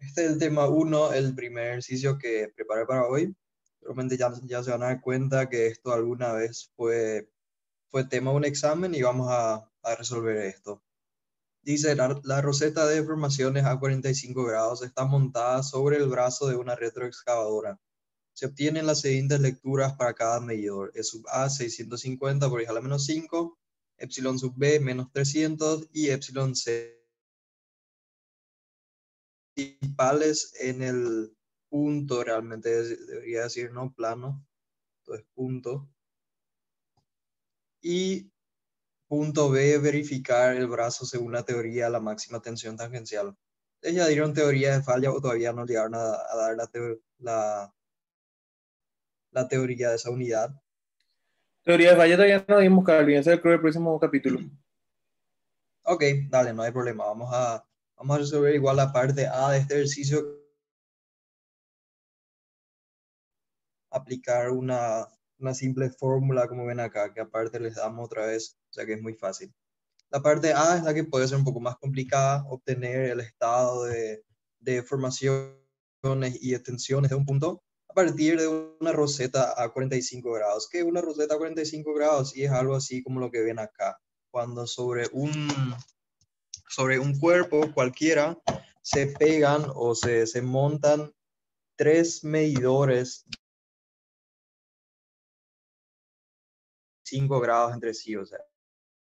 Este es el tema 1, el primer ejercicio que preparé para hoy. Realmente ya, ya se van a dar cuenta que esto alguna vez fue, fue tema de un examen y vamos a, a resolver esto. Dice, la, la, roseta de deformaciones a 45 grados está montada sobre el brazo de una retroexcavadora. Se obtienen las siguientes lecturas para cada medidor. E sub A 650 por igual a menos 5, epsilon sub B menos 300 y epsilon C principales en el punto, realmente debería decir, no plano, entonces punto. Y punto B, verificar el brazo según la teoría la máxima tensión tangencial. ¿Ustedes ya dieron teoría de falla o todavía no llegaron a, a dar la, la, la, teoría de esa unidad? Teoría de falla todavía no dimos, Carlos, ese es el próximo capítulo. Ok, dale, no hay problema. Vamos a, Vamos a resolver igual la parte A de este ejercicio. Aplicar una, una simple fórmula como ven acá, que aparte les damos otra vez, o sea que es muy fácil. La parte A es la que puede ser un poco más complicada, obtener el estado de, de formaciones y de tensiones de un punto a partir de una roseta a 45 grados. ¿Qué es una roseta a 45 grados? Y es algo así como lo que ven acá. Cuando sobre un, sobre un cuerpo cualquiera se pegan o se, se montan tres medidores 5 grados entre sí, o sea,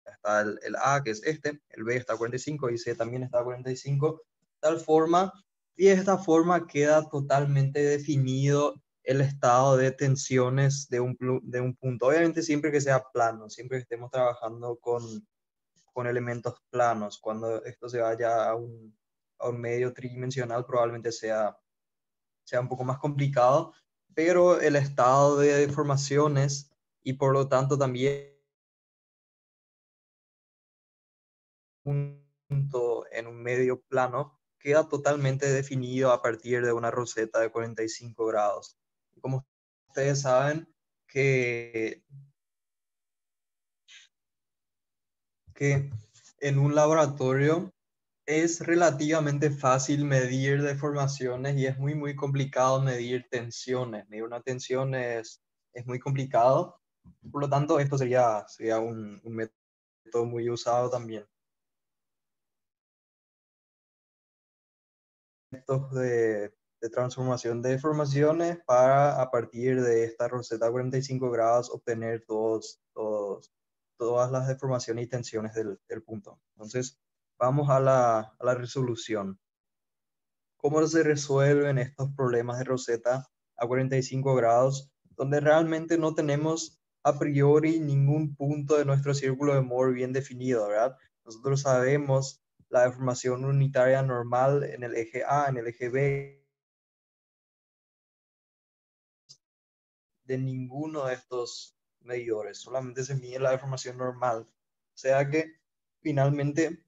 está el, el, A que es este, el B está a 45 y C también está a 45, tal forma, y de esta forma queda totalmente definido el estado de tensiones de un, de un punto, obviamente siempre que sea plano, siempre que estemos trabajando con, con elementos planos. Cuando esto se vaya a un, a un medio tridimensional probablemente sea, sea un poco más complicado, pero el estado de deformaciones y por lo tanto también un punto en un medio plano queda totalmente definido a partir de una roseta de 45 grados. Como ustedes saben que que en un laboratorio es relativamente fácil medir deformaciones y es muy, muy complicado medir tensiones. Medir una tensión es, es muy complicado. Por lo tanto, esto sería, sería un, un método muy usado también. De, de transformación de deformaciones para a partir de esta roseta 45 grados obtener todos, todos todas las deformaciones y tensiones del, punto. Entonces, vamos a la, resolución. ¿Cómo se resuelven estos problemas de roseta a 45 grados, donde realmente no tenemos a priori ningún punto de nuestro círculo de Moore bien definido, ¿verdad? Nosotros sabemos la deformación unitaria normal en el eje A, en el eje B, de ninguno de estos medidores, solamente se mide la deformación normal. O sea que finalmente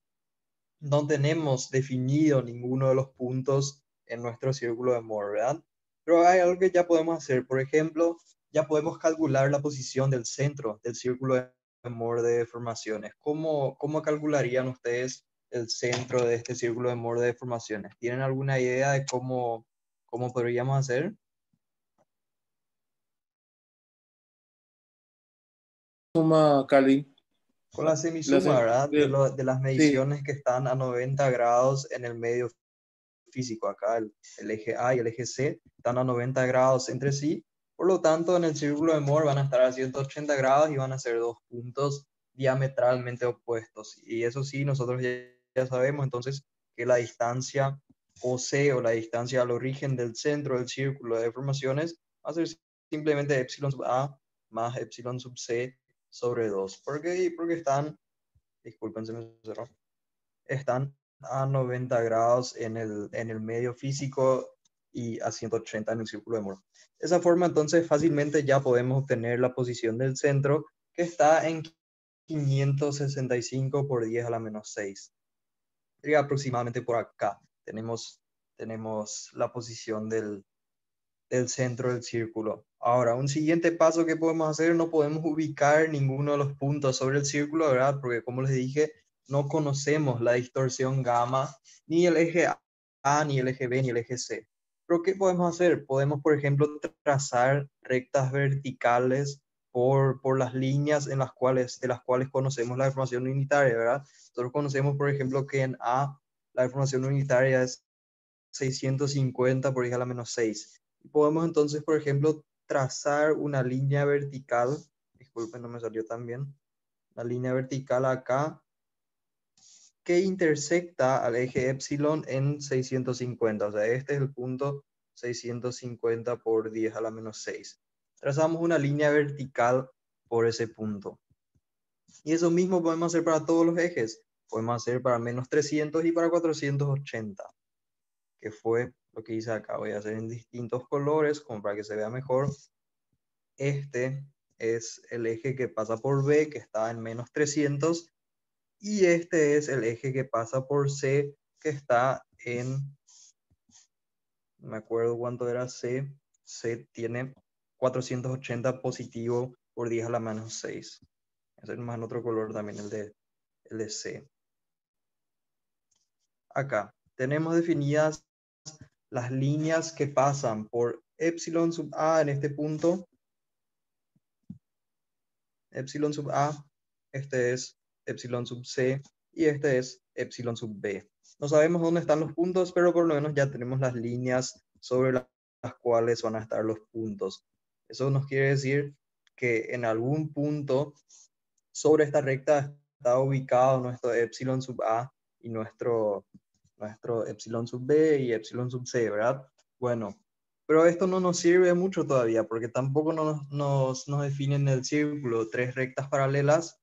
no tenemos definido ninguno de los puntos en nuestro círculo de Moore, ¿verdad? Pero hay algo que ya podemos hacer. Por ejemplo, ya podemos calcular la posición del centro del círculo de Moore de deformaciones. ¿Cómo, cómo calcularían ustedes el centro de este círculo de Moore de deformaciones? ¿Tienen alguna idea de cómo, cómo podríamos hacer? Suma, Cali? Con la semisuma, ¿verdad? De, lo, de, las mediciones sí. que están a 90 grados en el medio físico. Acá el, el, eje A y el eje C están a 90 grados entre sí. Por lo tanto, en el círculo de Moore van a estar a 180 grados y van a ser dos puntos diametralmente opuestos. Y eso sí, nosotros ya, ya sabemos entonces que la distancia OC o la distancia al origen del centro del círculo de deformaciones va a ser simplemente epsilon sub A más epsilon sub C sobre 2. ¿Por qué? Porque están, disculpen, se me cerró, están a 90 grados en el, en el medio físico y a 180 en el círculo de Moore. De esa forma, entonces, fácilmente ya podemos obtener la posición del centro, que está en 565 por 10 a la menos 6. Sería aproximadamente por acá. Tenemos, tenemos la posición del, del centro del círculo. Ahora, un siguiente paso que podemos hacer, no podemos ubicar ninguno de los puntos sobre el círculo, ¿verdad? Porque como les dije, no conocemos la distorsión gamma ni el eje A, ni el eje B, ni el eje C. Pero ¿qué podemos hacer? Podemos, por ejemplo, trazar rectas verticales por, por las líneas en las cuales, de las cuales conocemos la deformación unitaria, ¿verdad? Nosotros conocemos, por ejemplo, que en A la deformación unitaria es 650 por 10 a la menos 6. Podemos entonces, por ejemplo, trazar una línea vertical, disculpen, no me salió tan bien, la línea vertical acá que intersecta al eje epsilon en 650. O sea, este es el punto 650 por 10 a la menos 6. Trazamos una línea vertical por ese punto. Y eso mismo podemos hacer para todos los ejes. Podemos hacer para menos 300 y para 480, que fue lo que hice acá. Voy a hacer en distintos colores como para que se vea mejor. Este es el eje que pasa por B, que está en menos 300, y este es el eje que pasa por C, que está en, me acuerdo cuánto era C, C tiene 480 positivo por 10 a la menos 6. Es más en otro color también el de, el de C. Acá tenemos definidas las líneas que pasan por epsilon sub A en este punto. Epsilon sub A, este es epsilon sub C y este es epsilon sub B. No sabemos dónde están los puntos, pero por lo menos ya tenemos las líneas sobre las cuales van a estar los puntos. Eso nos quiere decir que en algún punto sobre esta recta está ubicado nuestro epsilon sub A y nuestro, nuestro epsilon sub B y epsilon sub C, ¿verdad? Bueno, pero esto no nos sirve mucho todavía porque tampoco nos, nos, nos definen el círculo tres rectas paralelas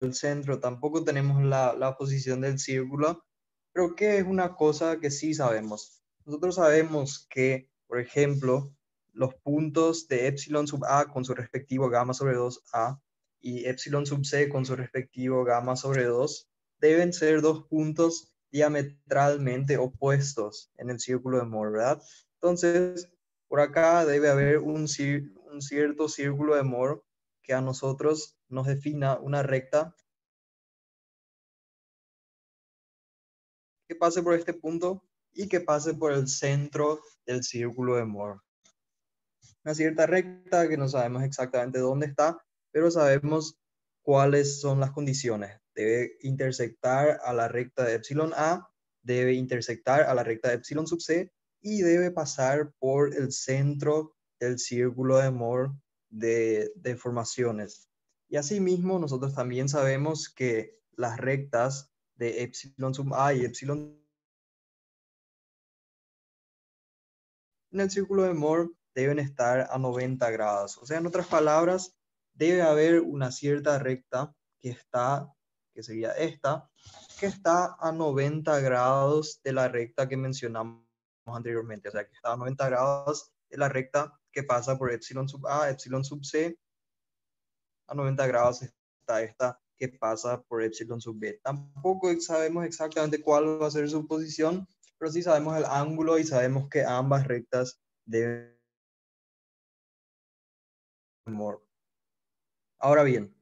el centro, tampoco tenemos la, la posición del círculo, pero que es una cosa que sí sabemos. Nosotros sabemos que, por ejemplo, los puntos de epsilon sub a con su respectivo gamma sobre 2a y epsilon sub c con su respectivo gamma sobre 2 deben ser dos puntos diametralmente opuestos en el círculo de Moore, ¿verdad? Entonces, por acá debe haber un, un cierto círculo de Moore que a nosotros nos defina una recta que pase por este punto y que pase por el centro del círculo de Moore. Una cierta recta que no sabemos exactamente dónde está, pero sabemos cuáles son las condiciones. Debe intersectar a la recta de epsilon A, debe intersectar a la recta de epsilon sub C y debe pasar por el centro del círculo de Moore de, de formaciones. Y asimismo, nosotros también sabemos que las rectas de epsilon sub a y epsilon en el círculo de Moore deben estar a 90 grados. O sea, en otras palabras, debe haber una cierta recta que está, que sería esta, que está a 90 grados de la recta que mencionamos anteriormente. O sea, que está a 90 grados de la recta que pasa por epsilon sub a, epsilon sub c a 90 grados está esta que pasa por epsilon sub b. Tampoco sabemos exactamente cuál va a ser su posición, pero sí sabemos el ángulo y sabemos que ambas rectas deben Ahora bien,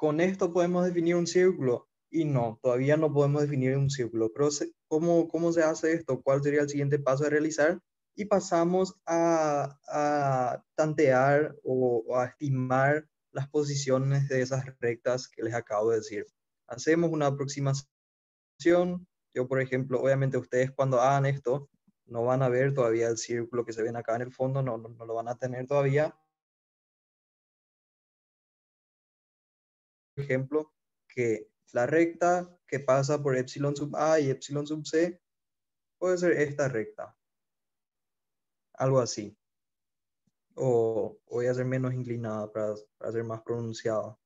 con esto podemos definir un círculo y no, todavía no podemos definir un círculo. Pero ¿cómo, se hace esto? ¿Cuál sería el siguiente paso a realizar? y pasamos a, tantear o, a estimar las posiciones de esas rectas que les acabo de decir. Hacemos una aproximación. Yo, por ejemplo, obviamente ustedes cuando hagan esto, no van a ver todavía el círculo que se ven acá en el fondo, no, lo van a tener todavía. Ejemplo, que la recta que pasa por epsilon sub a y epsilon sub c puede ser esta recta algo así. O, voy a ser menos inclinada para, para ser más pronunciada.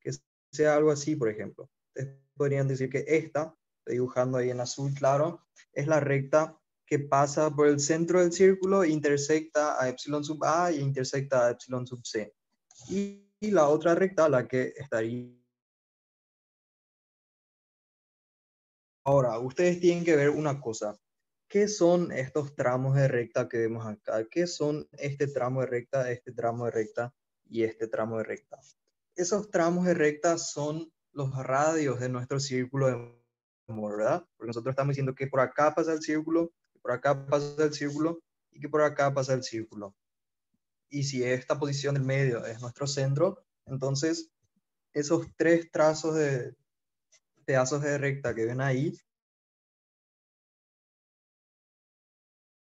Que sea algo así, por ejemplo. Ustedes podrían decir que esta, dibujando ahí en azul claro, es la recta que pasa por el centro del círculo, intersecta a epsilon sub a e intersecta a epsilon sub c. Y, y la otra recta, la que estaría... Ahora, ustedes tienen que ver una cosa. ¿Qué son estos tramos de recta que vemos acá? ¿Qué son este tramo de recta, este tramo de recta y este tramo de recta? Esos tramos de recta son los radios de nuestro círculo de Moore, ¿verdad? Porque nosotros estamos diciendo que por acá pasa el círculo, por acá pasa el círculo y que por acá pasa el círculo. Y si esta posición del medio es nuestro centro, entonces esos tres trazos de pedazos de recta que ven ahí,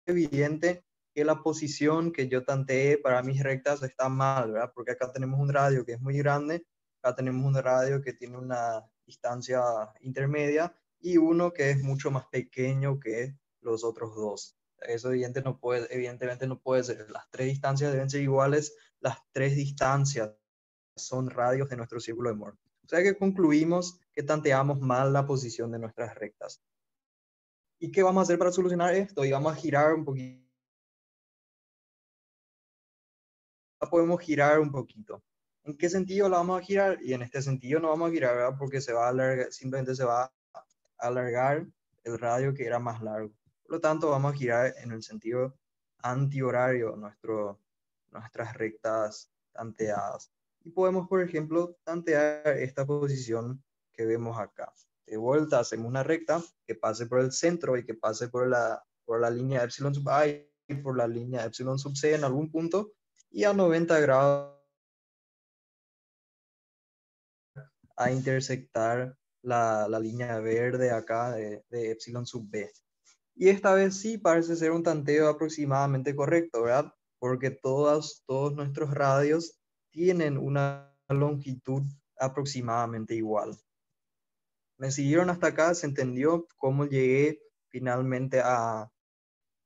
evidente que la posición que yo tanteé para mis rectas está mal, ¿verdad? Porque acá tenemos un radio que es muy grande, acá tenemos un radio que tiene una distancia intermedia y uno que es mucho más pequeño que los otros dos. Eso evidente no puede, evidentemente no puede ser. Las tres distancias deben ser iguales. Las tres distancias son radios de nuestro círculo de Moore. O sea que concluimos que tanteamos mal la posición de nuestras rectas. ¿Y qué vamos a hacer para solucionar esto? Y vamos a girar un poquito. Podemos girar un poquito. ¿En qué sentido la vamos a girar? Y en este sentido no vamos a girar, ¿verdad? Porque se va a alargar, simplemente se va a alargar el radio que era más largo. Por lo tanto, vamos a girar en el sentido antihorario nuestro, nuestras rectas tanteadas. Y podemos, por ejemplo, tantear esta posición que vemos acá. De vuelta hacemos una recta que pase por el centro y que pase por la, por la línea epsilon sub a y por la línea epsilon sub c en algún punto y a 90 grados a intersectar la, la línea verde acá de, de, epsilon sub b. Y esta vez sí parece ser un tanteo aproximadamente correcto, ¿verdad? Porque todas, todos nuestros radios tienen una longitud aproximadamente igual. Me siguieron hasta acá, se entendió cómo llegué finalmente a,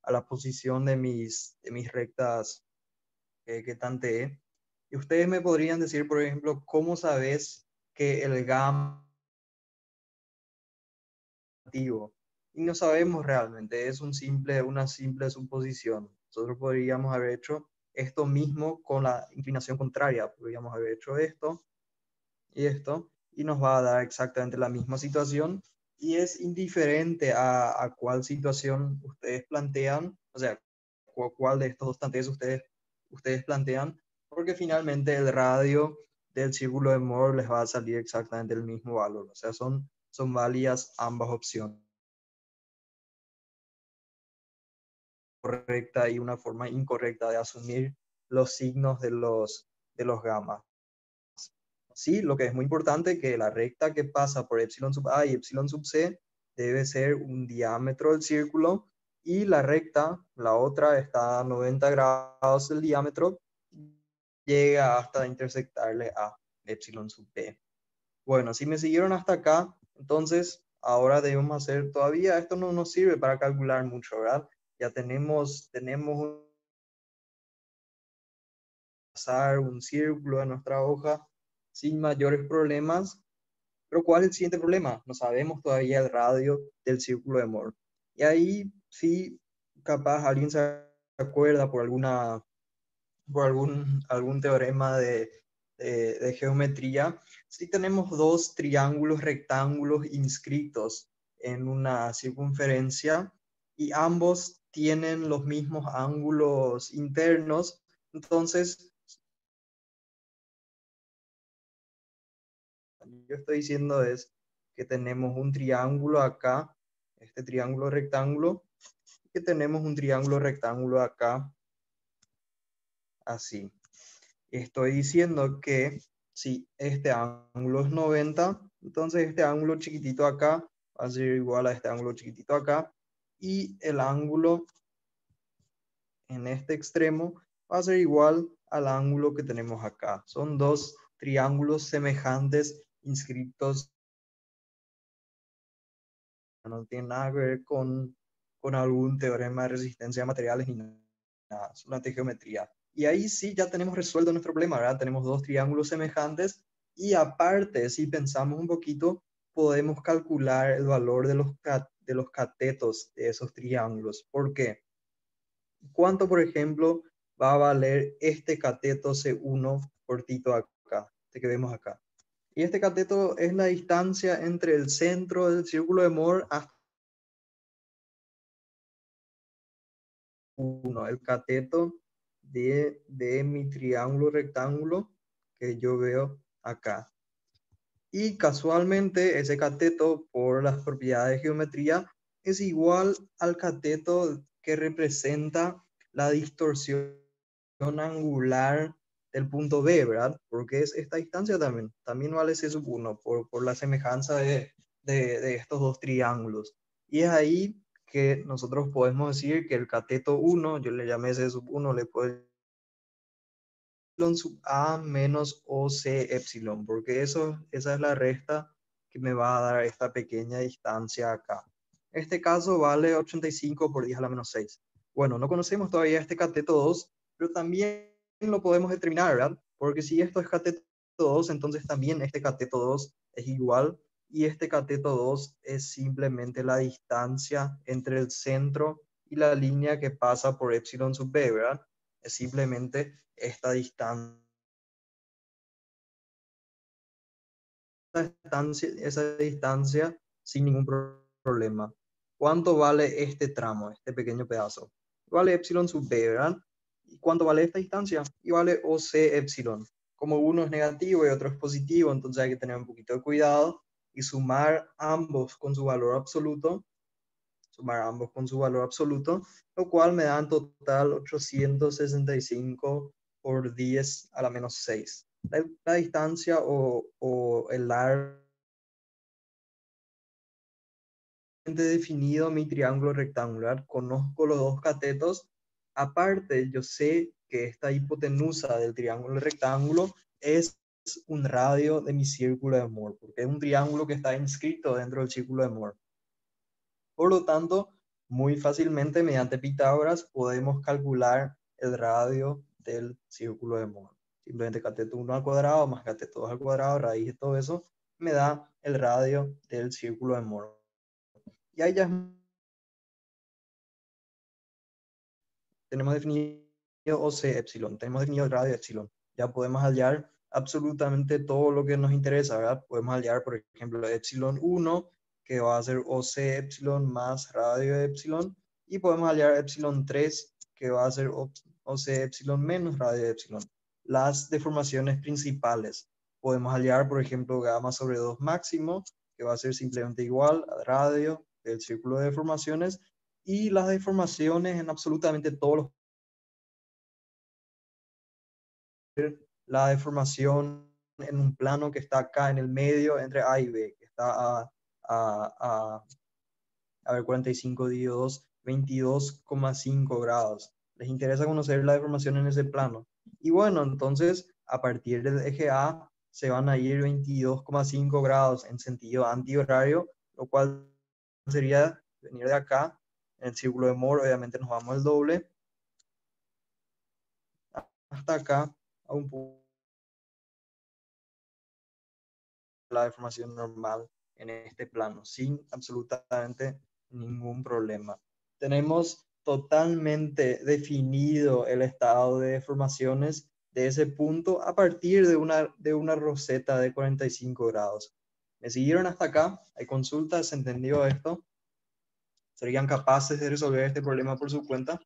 a la posición de mis, de mis rectas que, que tanteé. Y ustedes me podrían decir, por ejemplo, cómo sabes que el gamma y no sabemos realmente, es un simple, una simple suposición. Nosotros podríamos haber hecho esto mismo con la inclinación contraria, podríamos haber hecho esto y esto, y nos va a dar exactamente la misma situación, y es indiferente a, a cuál situación ustedes plantean, o sea, cuál de estos dos tanteos ustedes, ustedes plantean, porque finalmente el radio del círculo de Moore les va a salir exactamente el mismo valor. O sea, son, son válidas ambas opciones. Correcta y una forma incorrecta de asumir los signos de los, de los gamas. Sí, lo que es muy importante que la recta que pasa por epsilon sub a y epsilon sub c debe ser un diámetro del círculo y la recta, la otra, está a 90 grados del diámetro llega hasta intersectarle a epsilon sub p. Bueno, si me siguieron hasta acá, entonces ahora debemos hacer todavía, esto no nos sirve para calcular mucho, ¿verdad? Ya tenemos, tenemos un, un círculo en nuestra hoja sin mayores problemas. Pero ¿cuál es el siguiente problema? No sabemos todavía el radio del círculo de Moore. Y ahí sí, capaz alguien se acuerda por alguna por algún, algún teorema de, de, geometría, si tenemos dos triángulos rectángulos inscritos en una circunferencia y ambos tienen los mismos ángulos internos, entonces yo estoy diciendo es que tenemos un triángulo acá, este triángulo rectángulo, que tenemos un triángulo rectángulo acá, así. Estoy diciendo que si este ángulo es 90, entonces este ángulo chiquitito acá va a ser igual a este ángulo chiquitito acá y el ángulo en este extremo va a ser igual al ángulo que tenemos acá. Son dos triángulos semejantes inscritos. No tiene nada que ver con, con algún teorema de resistencia a materiales ni nada. Es una geometría. Y ahí sí ya tenemos resuelto nuestro problema, ¿verdad? Tenemos dos triángulos semejantes y aparte, si pensamos un poquito, podemos calcular el valor de los, de los catetos de esos triángulos. ¿Por qué? ¿Cuánto, por ejemplo, va a valer este cateto C1 cortito acá, este que vemos acá? Y este cateto es la distancia entre el centro del círculo de Moore hasta. El cateto de, de mi triángulo rectángulo que yo veo acá. Y casualmente ese cateto, por las propiedades de geometría, es igual al cateto que representa la distorsión angular del punto B, ¿verdad? Porque es esta distancia también. También vale C sub 1 por, por la semejanza de, de, estos dos triángulos. Y es ahí que nosotros podemos decir que el cateto 1, yo le llamé C sub 1, le puedo sub A menos OC epsilon, porque eso, esa es la resta que me va a dar esta pequeña distancia acá. Este caso vale 85 por 10 a la menos 6. Bueno, no conocemos todavía este cateto 2, pero también lo podemos determinar, ¿verdad? Porque si esto es cateto 2, entonces también este cateto 2 es igual y este cateto 2 es simplemente la distancia entre el centro y la línea que pasa por epsilon sub b, ¿verdad? Es simplemente esta distancia. Esa distancia sin ningún problema. ¿Cuánto vale este tramo, este pequeño pedazo? Vale epsilon sub b, ¿verdad? ¿Y cuánto vale esta distancia? Y vale OC epsilon. Como uno es negativo y otro es positivo, entonces hay que tener un poquito de cuidado y sumar ambos con su valor absoluto, sumar ambos con su valor absoluto, lo cual me da en total 865 por 10 a la menos 6. La, distancia o, el largo definido mi triángulo rectangular, conozco los dos catetos Aparte, yo sé que esta hipotenusa del triángulo rectángulo es un radio de mi círculo de Moore, porque es un triángulo que está inscrito dentro del círculo de Moore. Por lo tanto, muy fácilmente mediante Pitágoras podemos calcular el radio del círculo de Moore. Simplemente cateto 1 al cuadrado más cateto 2 al cuadrado, raíz de todo eso, me da el radio del círculo de Moore. Y ahí ya es tenemos definido OC epsilon, tenemos definido el radio epsilon. Ya podemos hallar absolutamente todo lo que nos interesa, ¿verdad? Podemos hallar, por ejemplo, epsilon 1, que va a ser OC epsilon más radio epsilon, y podemos hallar epsilon 3, que va a ser OC epsilon menos radio epsilon. Las deformaciones principales. Podemos hallar, por ejemplo, gamma sobre 2 máximo, que va a ser simplemente igual al radio del círculo de deformaciones, y las deformaciones en absolutamente todos los la deformación en un plano que está acá en el medio entre A y B, que está a, a, a, a ver, 45 dividido 2, 22,5 grados. Les interesa conocer la deformación en ese plano. Y bueno, entonces a partir del eje A se van a ir 22,5 grados en sentido antihorario, lo cual sería venir de acá en el círculo de Moore, obviamente nos vamos el doble. Hasta acá, a un punto. La deformación normal en este plano, sin absolutamente ningún problema. Tenemos totalmente definido el estado de deformaciones de ese punto a partir de una, de una roseta de 45 grados. ¿Me siguieron hasta acá? ¿Hay consultas? ¿Se entendió esto? serían capaces de resolver este problema por su cuenta.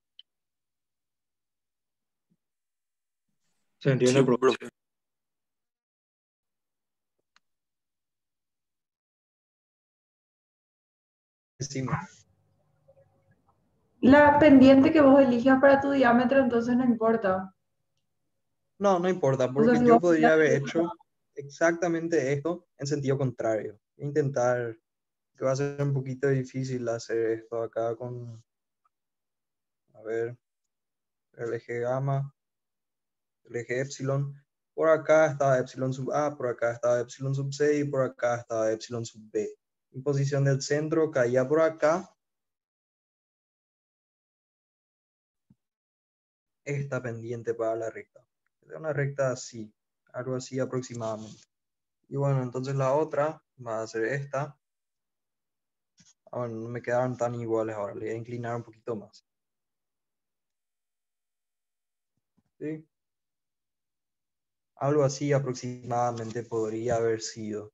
Se entiende el problema. La pendiente que vos elijas para tu diámetro entonces no importa. No, no importa, porque yo podría haber hecho exactamente esto en sentido contrario. Intentar que va a ser un poquito difícil hacer esto acá con, a ver, el eje gamma, el eje epsilon. Por acá está epsilon sub A, por acá está epsilon sub C y por acá está epsilon sub B. En posición del centro caía por acá. Esta pendiente para la recta. Es una recta así, algo así aproximadamente. Y bueno, entonces la otra va a ser esta. Ah, no me quedaron tan iguales ahora, le voy a inclinar un poquito más. ¿Sí? Algo así aproximadamente podría haber sido.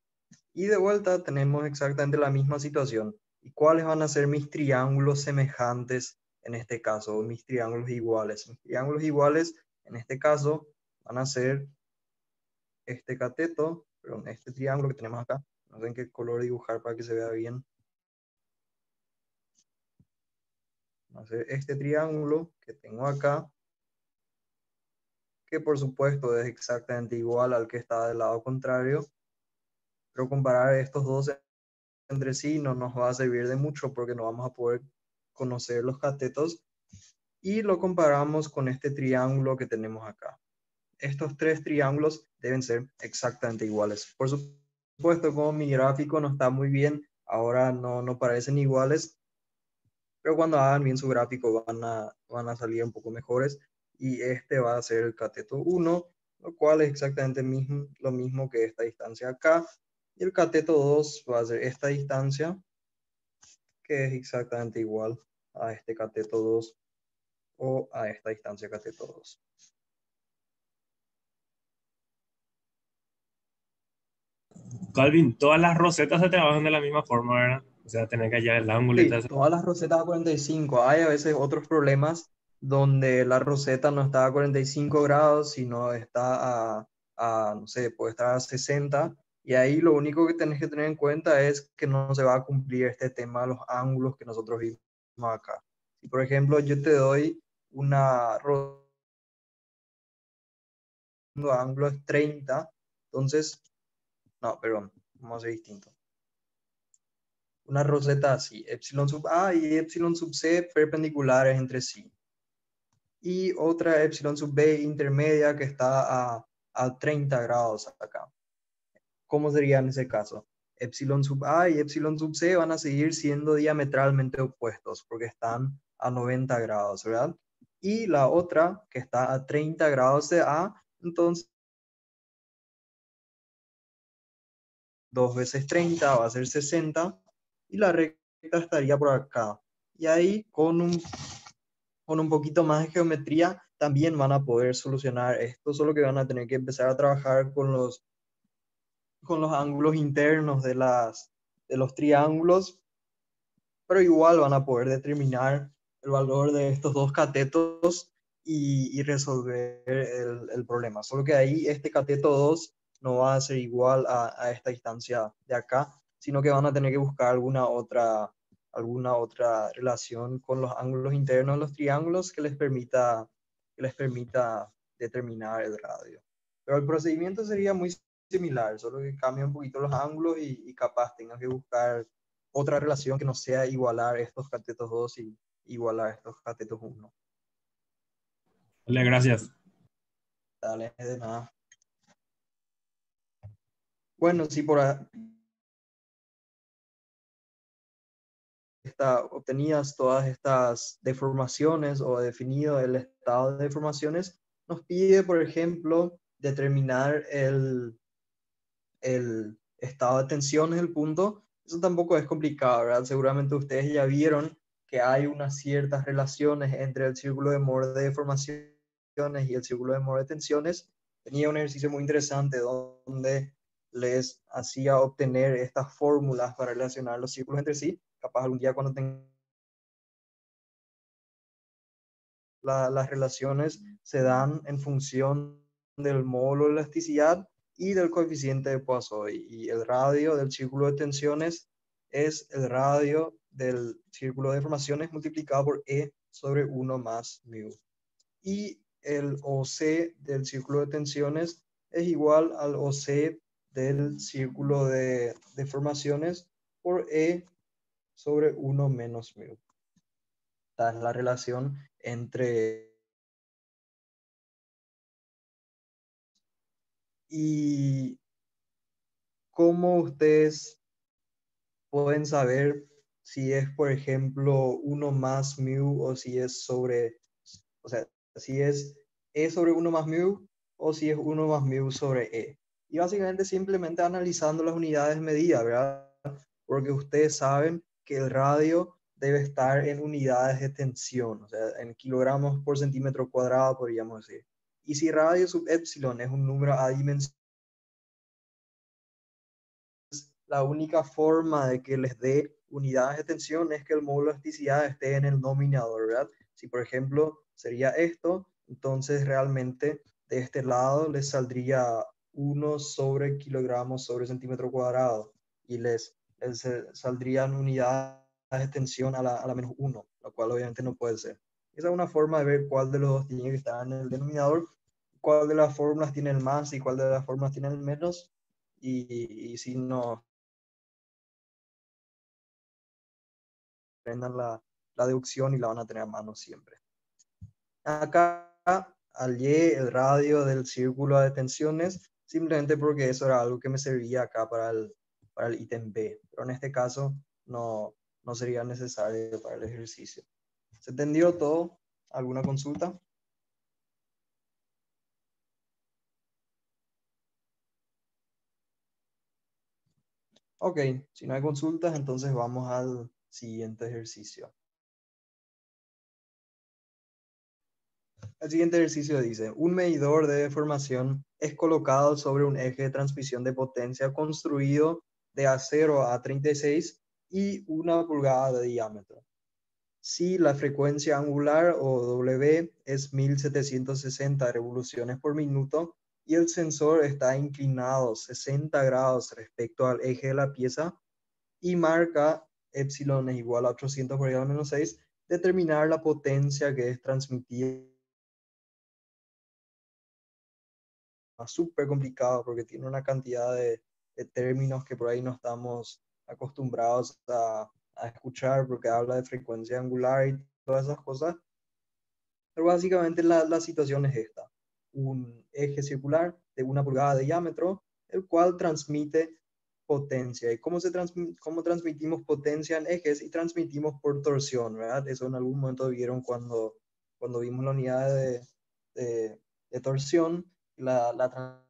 Y de vuelta tenemos exactamente la misma situación. ¿Y cuáles van a ser mis triángulos semejantes en este caso? mis triángulos iguales. Mis triángulos iguales en este caso van a ser este cateto perdón, este triángulo que tenemos acá, no sé en qué color dibujar para que se vea bien. Hacer este triángulo que tengo acá, que por supuesto es exactamente igual al que está del lado contrario, pero comparar estos dos entre sí no nos va a servir de mucho porque no vamos a poder conocer los catetos y lo comparamos con este triángulo que tenemos acá. Estos tres triángulos deben ser exactamente iguales. Por supuesto, como mi gráfico no está muy bien, ahora no, no parecen iguales, pero cuando hagan bien su gráfico van a, van a salir un poco mejores y este va a ser el cateto 1, lo cual es exactamente mismo, lo mismo que esta distancia acá. Y el cateto 2 va a ser esta distancia, que es exactamente igual a este cateto 2 o a esta distancia cateto 2. Calvin, todas las rosetas se trabajan de la misma forma, ¿verdad? O sea, tener que hallar el ángulo y Todas las rosetas a 45. Hay a veces otros problemas donde la roseta no está a 45 grados, sino está a, a, no sé, puede estar a 60. Y ahí lo único que tenés que tener en cuenta es que no se va a cumplir este tema de los ángulos que nosotros vimos Si, por ejemplo, yo te doy una ángulo es 30, entonces, no, perdón, vamos a hacer distinto una roseta así, epsilon sub A y epsilon sub C perpendiculares entre sí. Y otra epsilon sub B intermedia que está a, a 30 grados acá. ¿Cómo sería en ese caso? Epsilon sub A y epsilon sub C van a seguir siendo diametralmente opuestos porque están a 90 grados, ¿verdad? Y la otra que está a 30 grados de A, entonces 2 veces 30 va a ser 60 y la recta estaría por acá. Y ahí con un, con un poquito más de geometría también van a poder solucionar esto, solo que van a tener que empezar a trabajar con los, con los ángulos internos de, las, de los triángulos, pero igual van a poder determinar el valor de estos dos catetos y, resolver el, problema. Solo que ahí este cateto 2 no va a ser igual a, a esta distancia de acá, sino que van a tener que buscar alguna otra, alguna otra relación con los ángulos internos de los triángulos que les permita, que les permita determinar el radio. Pero el procedimiento sería muy similar, solo que cambia un poquito los ángulos y, capaz tengas que buscar otra relación que no sea igualar estos catetos 2 y igualar estos catetos 1. Dale, gracias. Dale, de nada. Bueno, sí, por, obtenidas todas estas deformaciones o definido el estado de deformaciones, nos pide, por ejemplo, determinar el, el estado de tensión en el punto. Eso tampoco es complicado, ¿verdad? Seguramente ustedes ya vieron que hay unas ciertas relaciones entre el círculo de Moore de deformaciones y el círculo de Moore de tensiones. Tenía un ejercicio muy interesante donde les hacía obtener estas fórmulas para relacionar los círculos entre sí capaz algún día cuando tenga las relaciones se dan en función del módulo de elasticidad y del coeficiente de Poisson. Y el radio del círculo de tensiones es el radio del círculo de deformaciones multiplicado por E sobre 1 más mu. Y el OC del círculo de tensiones es igual al OC del círculo de deformaciones por E sobre 1 menos mu. Esta es la relación entre... Y cómo ustedes pueden saber si es, por ejemplo, 1 más mu o si es sobre, o sea, si es E sobre 1 más mu o si es 1 más mu sobre E. Y básicamente simplemente analizando las unidades medidas, ¿verdad? Porque ustedes saben que el radio debe estar en unidades de tensión, o sea, en kilogramos por centímetro cuadrado, podríamos decir. Y si radio sub epsilon es un número adimensional, la única forma de que les dé unidades de tensión es que el módulo de elasticidad esté en el denominador, ¿verdad? Si, por ejemplo, sería esto, entonces realmente de este lado les saldría 1 sobre kilogramos sobre centímetro cuadrado y les, saldrían unidades de tensión a la, a la menos 1, lo cual obviamente no puede ser. Esa es una forma de ver cuál de los dos tiene que estar en el denominador, cuál de las fórmulas tiene el más y cuál de las fórmulas tiene el menos. Y, si no, aprendan la, la deducción y la van a tener a mano siempre. Acá hallé el radio del círculo de tensiones simplemente porque eso era algo que me servía acá para el, para el ítem B, pero en este caso no, no sería necesario para el ejercicio. ¿Se entendió todo? ¿Alguna consulta? Ok, si no hay consultas, entonces vamos al siguiente ejercicio. El siguiente ejercicio dice, un medidor de deformación es colocado sobre un eje de transmisión de potencia construido de acero a 36 y una pulgada de diámetro. Si la frecuencia angular o W es 1760 revoluciones por minuto y el sensor está inclinado 60 grados respecto al eje de la pieza y marca epsilon es igual a 800 por igual menos 6, determinar la potencia que es transmitida súper complicado porque tiene una cantidad de, términos que por ahí no estamos acostumbrados a, escuchar porque habla de frecuencia angular y todas esas cosas. Pero básicamente la, la situación es esta. Un eje circular de una pulgada de diámetro, el cual transmite potencia. ¿Y cómo, se cómo transmitimos potencia en ejes? Y transmitimos por torsión, ¿verdad? Eso en algún momento vieron cuando, cuando vimos la unidad de, de, de torsión la, la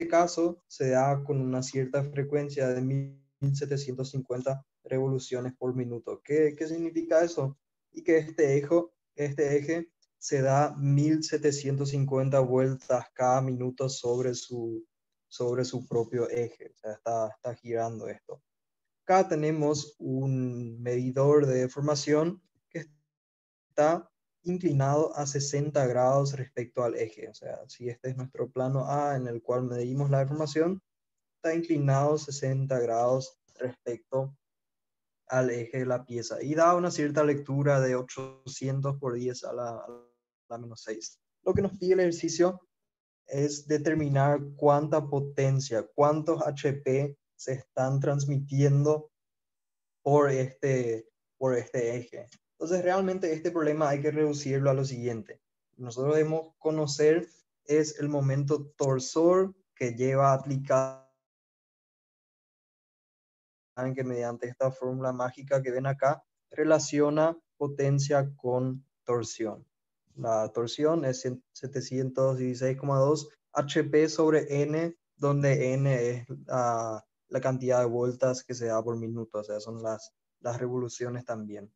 este caso se da con una cierta frecuencia de 1750 revoluciones por minuto. ¿Qué, qué significa eso? Y que este eje, este eje se da 1750 vueltas cada minuto sobre su, sobre su propio eje. O sea, está, está girando esto. Acá tenemos un medidor de deformación que está inclinado a 60 grados respecto al eje. O sea, si este es nuestro plano A en el cual medimos la deformación, está inclinado 60 grados respecto al eje de la pieza y da una cierta lectura de 800 por 10 a la, a la menos 6. Lo que nos pide el ejercicio es determinar cuánta potencia, cuántos HP se están transmitiendo por este, por este eje. Entonces, realmente este problema hay que reducirlo a lo siguiente. Nosotros debemos conocer es el momento torsor que lleva a que mediante esta fórmula mágica que ven acá relaciona potencia con torsión. La torsión es 716,2 HP sobre N, donde N es la, la, cantidad de vueltas que se da por minuto, o sea, son las, las revoluciones también.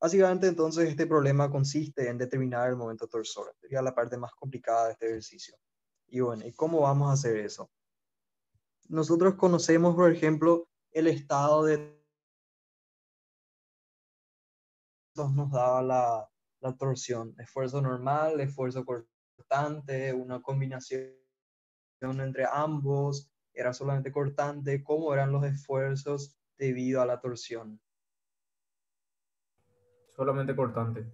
Básicamente, entonces, este problema consiste en determinar el momento torsor. Sería la parte más complicada de este ejercicio. Y bueno, ¿y cómo vamos a hacer eso? Nosotros conocemos, por ejemplo, el estado de... Nos daba la, la torsión, esfuerzo normal, esfuerzo cortante, una combinación entre ambos, era solamente cortante, cómo eran los esfuerzos debido a la torsión. Solamente cortante.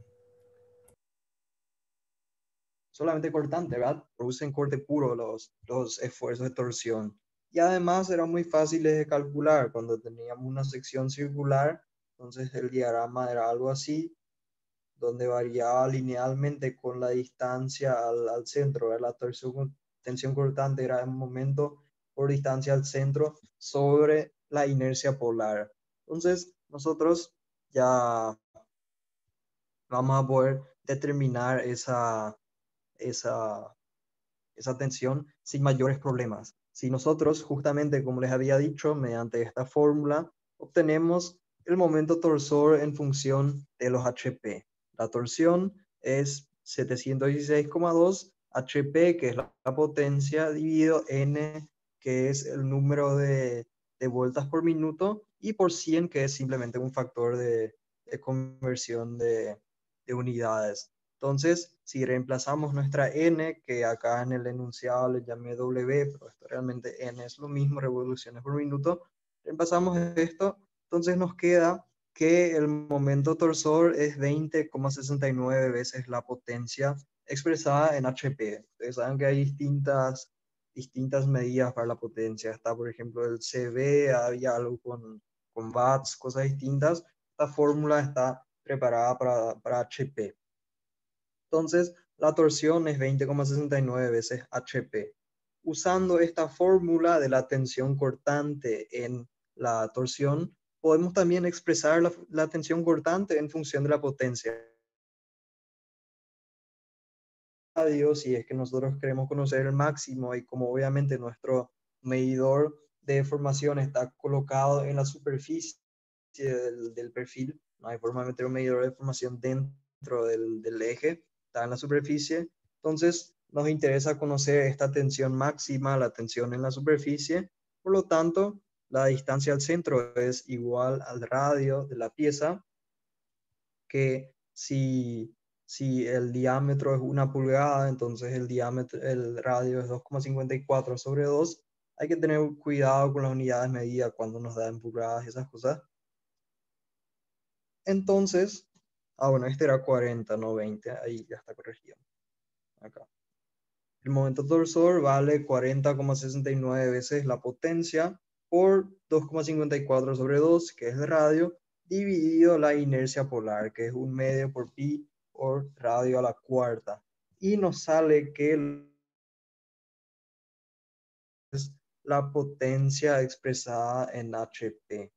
Solamente cortante, ¿verdad? Producen corte puro los, los esfuerzos de torsión. Y además eran muy fáciles de calcular. Cuando teníamos una sección circular, entonces el diagrama era algo así, donde variaba linealmente con la distancia al, centro. La tensión cortante era un momento por distancia al centro sobre la inercia polar. Entonces, nosotros ya vamos a poder determinar esa, esa, esa tensión sin mayores problemas. Si nosotros, justamente como les había dicho, mediante esta fórmula, obtenemos el momento torsor en función de los HP. La torsión es 716,2 HP, que es la, potencia, dividido N, que es el número de, de, vueltas por minuto, y por 100, que es simplemente un factor de, de conversión de, unidades. Entonces, si reemplazamos nuestra n, que acá en el enunciado le llamé w, pero esto realmente n es lo mismo, revoluciones por minuto, reemplazamos esto, entonces nos queda que el momento torsor es 20,69 veces la potencia expresada en HP. Ustedes saben que hay distintas, distintas medidas para la potencia. Está, por ejemplo, el CV, había algo con, con watts, cosas distintas. Esta fórmula está preparada para, para HP. Entonces, la torsión es 20,69 veces HP. Usando esta fórmula de la tensión cortante en la torsión, podemos también expresar la, tensión cortante en función de la potencia. Si es que nosotros queremos conocer el máximo y como obviamente nuestro medidor de deformación está colocado en la superficie del, perfil, no hay forma de meter un medidor de deformación dentro del, del eje, está en la superficie. Entonces, nos interesa conocer esta tensión máxima, la tensión en la superficie. Por lo tanto, la distancia al centro es igual al radio de la pieza, que si, si el diámetro es una pulgada, entonces el, diámetro, el radio es 2,54 sobre 2. Hay que tener cuidado con las unidades medidas cuando nos dan pulgadas y esas cosas. Entonces, Ah, bueno, este era 40, no 20. Ahí ya está corregido. Acá. El momento torsor vale 40,69 veces la potencia por 2,54 sobre 2, que es el radio, dividido la inercia polar, que es un medio por pi por radio a la cuarta. Y nos sale que es la potencia expresada en HP.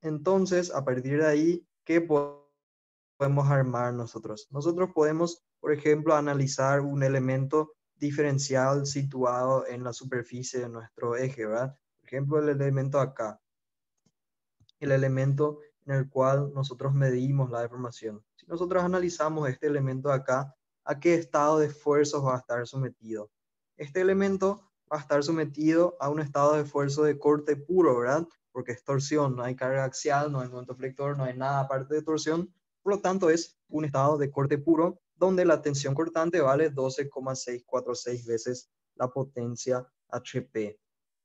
Entonces, a partir de ahí, ¿qué podemos armar nosotros? Nosotros podemos, por ejemplo, analizar un elemento diferencial situado en la superficie de nuestro eje, ¿verdad? Por ejemplo, el elemento acá, el elemento en el cual nosotros medimos la deformación. Si nosotros analizamos este elemento acá, ¿a qué estado de esfuerzos va a estar sometido? Este elemento va a estar sometido a un estado de esfuerzo de corte puro, ¿verdad? Porque es torsión, no hay carga axial, no hay momento flector, no hay nada aparte de torsión, por lo tanto es un estado de corte puro donde la tensión cortante vale 12,646 veces la potencia HP.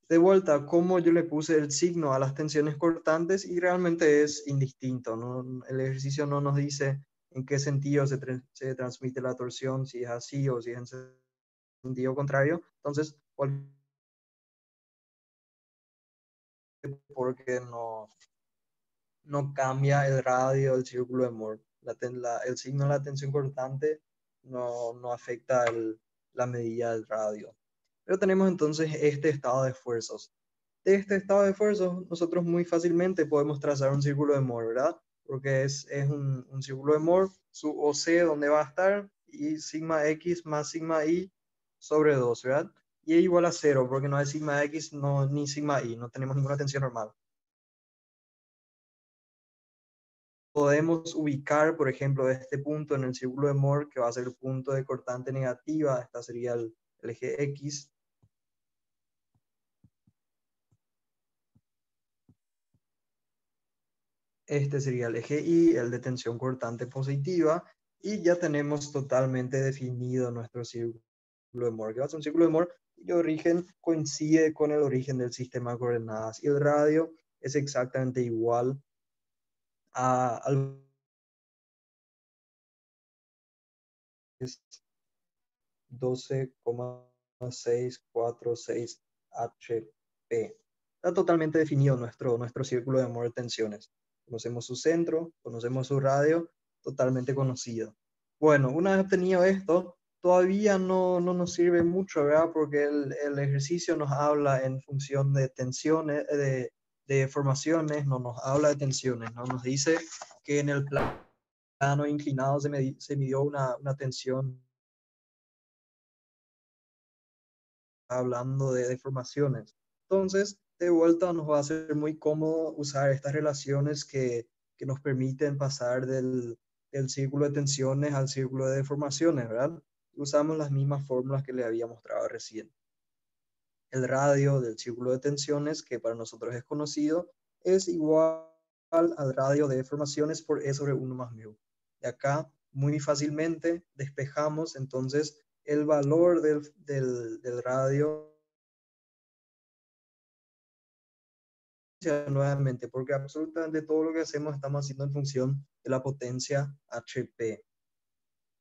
De vuelta, como yo le puse el signo a las tensiones cortantes y realmente es indistinto, el ejercicio no nos dice en qué sentido se, se transmite la torsión, si es así o si es en sentido contrario. Entonces, porque no, no cambia el radio del círculo de Moore. La, el signo de la tensión cortante no, no afecta el, la medida del radio. Pero tenemos entonces este estado de esfuerzos. De este estado de esfuerzos, nosotros muy fácilmente podemos trazar un círculo de Moore, ¿verdad? Porque es, es un, un, círculo de Moore, su OC donde va a estar, y sigma X más sigma Y sobre 2, ¿verdad? Y es igual a cero, porque no hay sigma x no, ni sigma y, no tenemos ninguna tensión normal. Podemos ubicar, por ejemplo, este punto en el círculo de Moore, que va a ser el punto de cortante negativa, esta sería el, eje X. Este sería el eje Y, el de tensión cortante positiva, y ya tenemos totalmente definido nuestro círculo de Moore, que va a ser un círculo de Moore cuyo origen coincide con el origen del sistema de coordenadas y el radio es exactamente igual a, al 12,646 HP. Está totalmente definido nuestro, nuestro círculo de amor tensiones. Conocemos su centro, conocemos su radio, totalmente conocido. Bueno, una vez obtenido esto, todavía no, no, nos sirve mucho, ¿verdad? Porque el, el, ejercicio nos habla en función de tensiones, de, formaciones, no nos habla de tensiones, ¿no? Nos dice que en el plano inclinado se, se midió una, una tensión hablando de deformaciones. Entonces, de vuelta nos va a ser muy cómodo usar estas relaciones que, que nos permiten pasar del, del círculo de tensiones al círculo de deformaciones, ¿verdad? Usamos las mismas fórmulas que le había mostrado recién. El radio del círculo de tensiones, que para nosotros es conocido, es igual al radio de deformaciones por E sobre 1 más mu. De acá muy fácilmente, despejamos, entonces el valor del, del, del radio nuevamente, porque absolutamente todo lo que hacemos estamos haciendo en función de la potencia HP.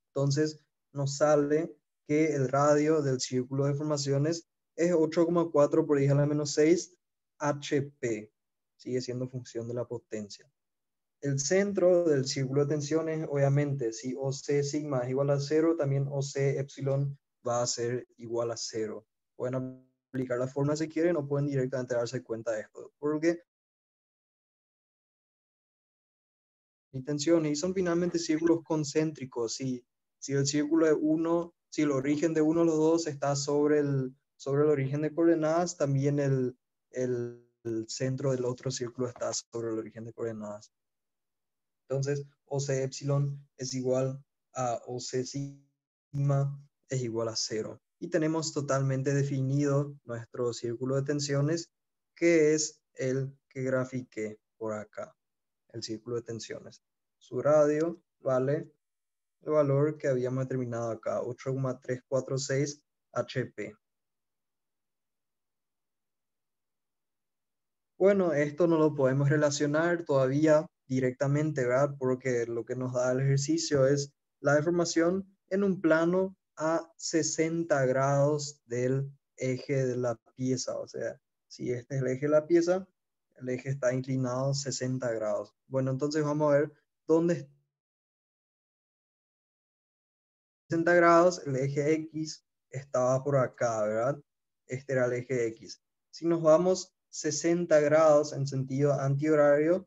Entonces, nos sale que el radio del círculo de formaciones es 8,4 por 10 a la menos 6 HP. Sigue siendo función de la potencia. El centro del círculo de tensiones, obviamente, si OC sigma es igual a 0, también OC epsilon va a ser igual a 0. Pueden aplicar la forma si quieren o pueden directamente darse cuenta de esto. Porque y tensiones y son finalmente círculos concéntricos. Si, si el círculo de uno, si el origen de uno de los dos está sobre el, sobre el origen de coordenadas, también el, el, el centro del otro círculo está sobre el origen de coordenadas. Entonces, OC epsilon es igual a OC sigma es igual a cero. Y tenemos totalmente definido nuestro círculo de tensiones, que es el que grafiqué por acá, el círculo de tensiones. Su radio vale el valor que habíamos determinado acá, 8,346 HP. Bueno, esto no lo podemos relacionar todavía directamente, ¿verdad? Porque lo que nos da el ejercicio es la deformación en un plano a 60 grados del eje de la pieza. O sea, si este es el eje de la pieza, el eje está inclinado 60 grados. Bueno, entonces vamos a ver dónde 60 grados, el eje X estaba por acá, ¿verdad? Este era el eje X. Si nos vamos 60 grados en sentido antihorario,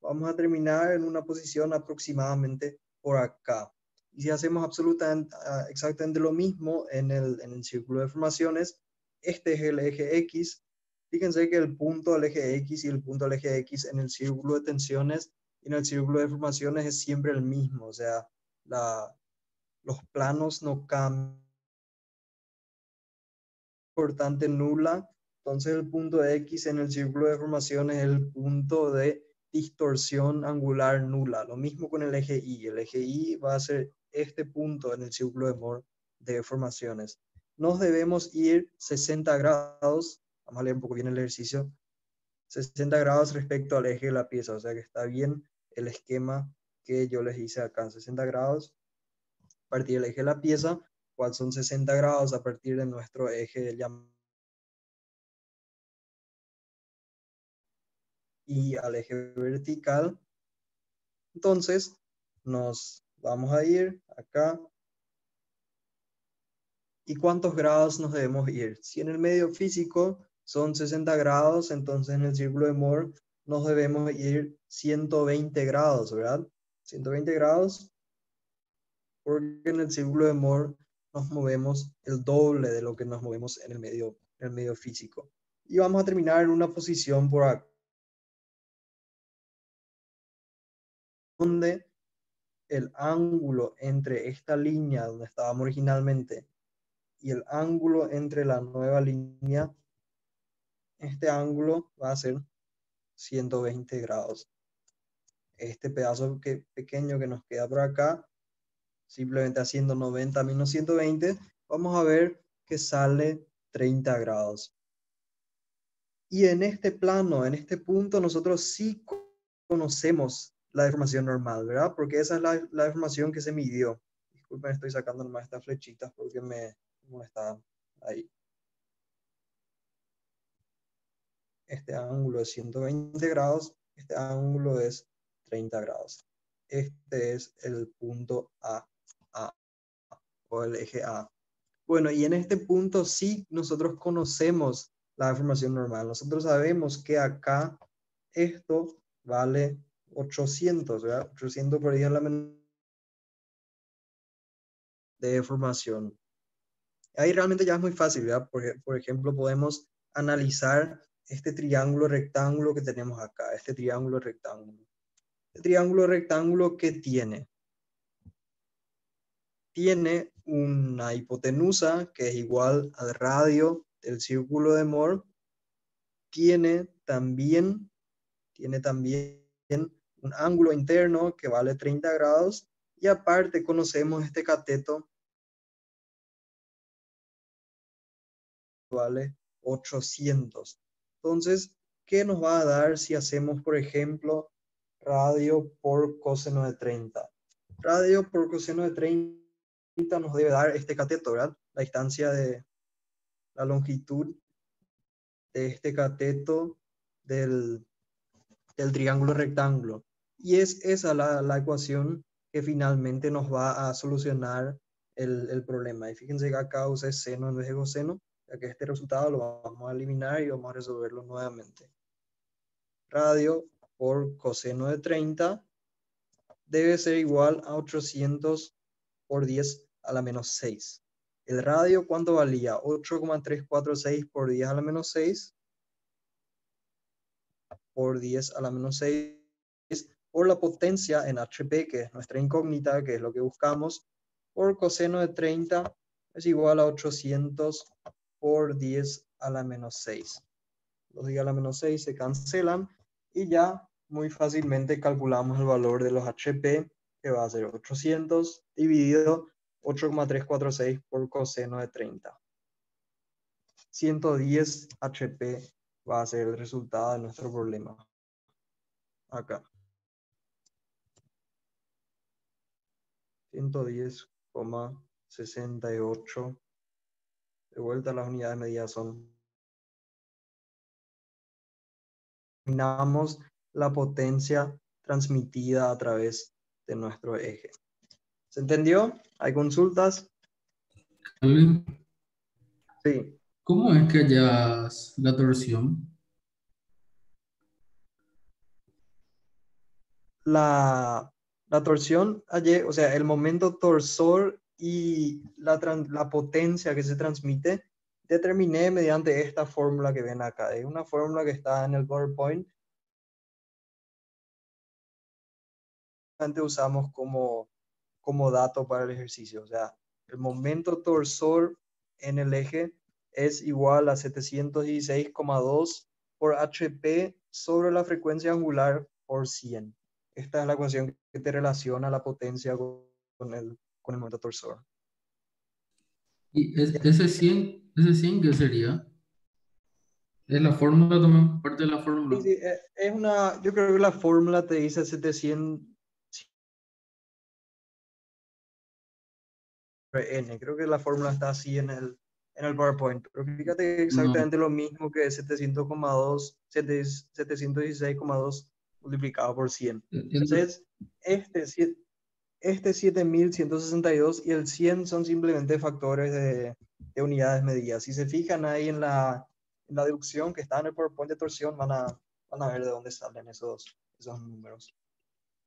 vamos a terminar en una posición aproximadamente por acá. Y si hacemos absolutamente ah, exactamente lo mismo en el, en el círculo de formaciones, este es el eje X. Fíjense que el punto del eje X y el punto del eje X en el círculo de tensiones y en el círculo de formaciones es siempre el mismo. O sea, la, los planos no cambian. Importante nula. Entonces el punto X en el círculo de formaciones es el punto de distorsión angular nula. Lo mismo con el eje Y. El eje Y va a ser este punto en el círculo de Moore de formaciones. Nos debemos ir 60 grados, vamos a leer un poco bien el ejercicio, 60 grados respecto al eje de la pieza, o sea que está bien el esquema que yo les hice acá, 60 grados a partir del eje de la pieza, cuál son 60 grados a partir de nuestro eje llamado y al eje vertical. Entonces, nos vamos a ir acá. ¿Y cuántos grados nos debemos ir? Si en el medio físico son 60 grados, entonces en el círculo de Moore nos debemos ir 120 grados, ¿verdad? 120 grados, porque en el círculo de Moore nos movemos el doble de lo que nos movemos en el medio, en el medio físico. Y vamos a terminar en una posición por acá donde el ángulo entre esta línea donde estábamos originalmente y el ángulo entre la nueva línea, este ángulo va a ser 120 grados. Este pedazo que, pequeño que nos queda por acá, simplemente haciendo 90 menos 120, vamos a ver que sale 30 grados. Y en este plano, en este punto, nosotros sí conocemos la deformación normal, ¿verdad? Porque esa es la, la deformación que se midió. Disculpen, estoy sacando nomás estas flechitas porque me molestaban ahí. Este ángulo es 120 grados, este ángulo es 30 grados. Este es el punto A, o el eje A. Bueno, y en este punto sí nosotros conocemos la deformación normal. Nosotros sabemos que acá esto vale 800, ¿verdad? 800 por día la de formación. Ahí realmente ya es muy fácil, ¿verdad? Por, por ejemplo, podemos analizar este triángulo rectángulo que tenemos acá, este triángulo rectángulo. Este triángulo rectángulo, ¿qué tiene? Tiene una hipotenusa que es igual al radio del círculo de Moore. Tiene también, tiene también un ángulo interno que vale 30 grados Y aparte conocemos este cateto, vale 800. Entonces, ¿qué nos va a dar si hacemos, por ejemplo, radio por coseno de 30? Radio por coseno de 30 nos debe dar este cateto, ¿verdad? La distancia de la longitud de este cateto del, del triángulo rectángulo. Y es esa la, la, ecuación que finalmente nos va a solucionar el, el, problema. Y fíjense que acá usé seno en vez de coseno, ya que este resultado lo vamos a eliminar y vamos a resolverlo nuevamente. Radio por coseno de 30 debe ser igual a 800 por 10 a la menos 6. El radio, ¿cuánto valía? 8,346 por 10 a la menos 6 por 10 a la menos 6 por la potencia en HP, que es nuestra incógnita, que es lo que buscamos, por coseno de 30 es igual a 800 por 10 a la menos 6. Los 10 a la menos 6 se cancelan y ya muy fácilmente calculamos el valor de los HP, que va a ser 800 dividido 8,346 por coseno de 30. 110 HP va a ser el resultado de nuestro problema. Acá. 110,68. De vuelta las unidades de medida son. Determinamos la potencia transmitida a través de nuestro eje. ¿Se entendió? ¿Hay consultas? Sí. ¿Cómo es que hallas la torsión? La, la torsión, o sea, el momento torsor y la, la potencia que se transmite, determiné mediante esta fórmula que ven acá. Es una fórmula que está en el PowerPoint. usamos como, como dato para el ejercicio. O sea, el momento torsor en el eje es igual a 716,2 por HP sobre la frecuencia angular por 100. Esta es la ecuación que te relaciona la potencia con el, con el momento torsor. ¿Y ese 100, ese 100 qué sería? ¿Es la fórmula también? ¿Parte de la fórmula? Sí, eh, es una, yo creo que la fórmula te dice 700 N, creo que la fórmula está así en el, en el PowerPoint. Pero fíjate exactamente lo mismo que 700,2, 716,2 multiplicado por 100. Entonces, este, este 7162 y el 100 son simplemente factores de, de unidades medidas. Si se fijan ahí en la, en la, deducción que está en el PowerPoint de torsión, van a, van a ver de dónde salen esos, esos números.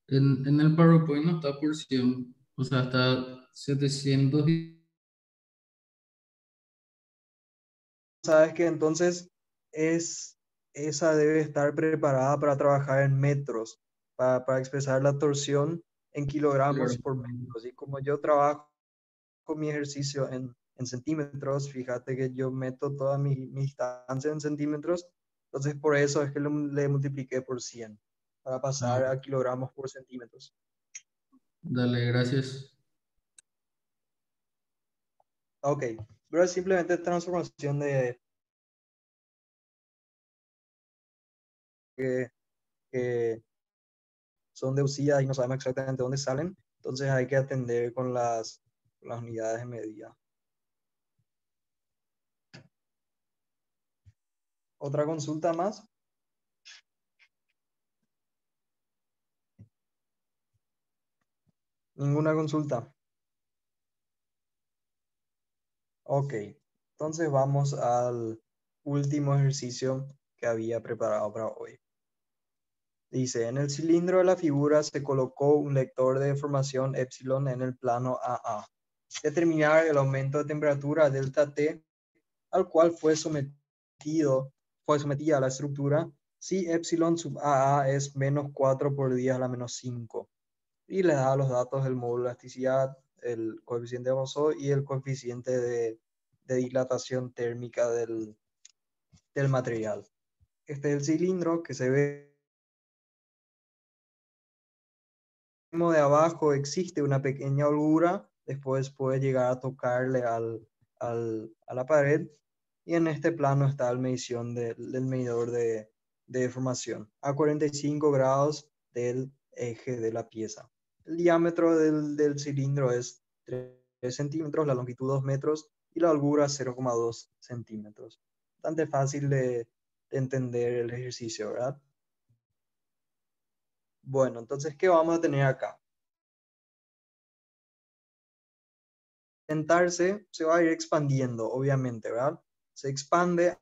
En, en el PowerPoint no está por 100, o sea, está 700 sabes que entonces es, esa debe estar preparada para trabajar en metros, para, para expresar la torsión en kilogramos por metros. Y como yo trabajo con mi ejercicio en, en centímetros, fíjate que yo meto toda mi, mi, distancia en centímetros, entonces por eso es que le, le multipliqué por 100, para pasar a kilogramos por centímetros. Dale, gracias. Ok, pero simplemente transformación de que, que son deducidas y no sabemos exactamente dónde salen, entonces hay que atender con las, las unidades de medida. ¿Otra consulta más? Ninguna consulta. Ok, entonces vamos al último ejercicio que había preparado para hoy. Dice, en el cilindro de la figura se colocó un lector de deformación epsilon en el plano AA. Determinar el aumento de temperatura delta T al cual fue sometido, fue sometida la estructura si epsilon sub AA es menos 4 por 10 a la menos 5. Y le da los datos del módulo de elasticidad, el coeficiente de Bosó y el coeficiente de, dilatación térmica del, del, material. Este es el cilindro que se ve de abajo existe una pequeña holgura, después puede llegar a tocarle al, al, a la pared y en este plano está la medición del medidor de, de deformación a 45 grados del eje de la pieza. El diámetro del, cilindro es 3 centímetros, la longitud 2 metros y la holgura 0,2 centímetros. Bastante fácil de, de entender el ejercicio, ¿verdad? Bueno, entonces, ¿qué vamos a tener acá? Sentarse se va a ir expandiendo, obviamente, ¿verdad? Se expande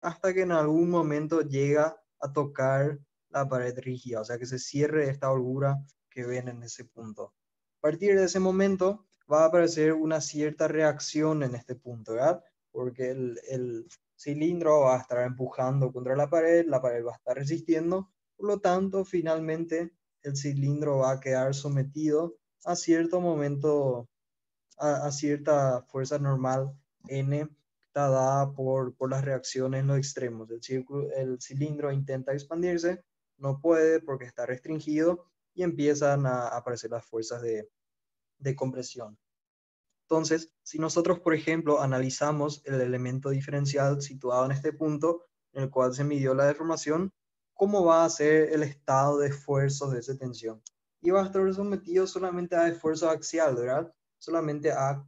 hasta que en algún momento llega a tocar la pared rígida, o sea, que se cierre esta holgura que ven en ese punto. A partir de ese momento va a aparecer una cierta reacción en este punto, ¿verdad? Porque el, cilindro va a estar empujando contra la pared, la pared va a estar resistiendo, por lo tanto, finalmente el cilindro va a quedar sometido a cierto momento, a, cierta fuerza normal N dada por, por las reacciones en los extremos. El, círculo, el cilindro intenta expandirse, no puede porque está restringido y empiezan a aparecer las fuerzas de, de compresión. Entonces, si nosotros, por ejemplo, analizamos el elemento diferencial situado en este punto, en el cual se midió la deformación, ¿cómo va a ser el estado de esfuerzos de esa tensión? Y va a estar sometido solamente a esfuerzo axial, ¿verdad? Solamente a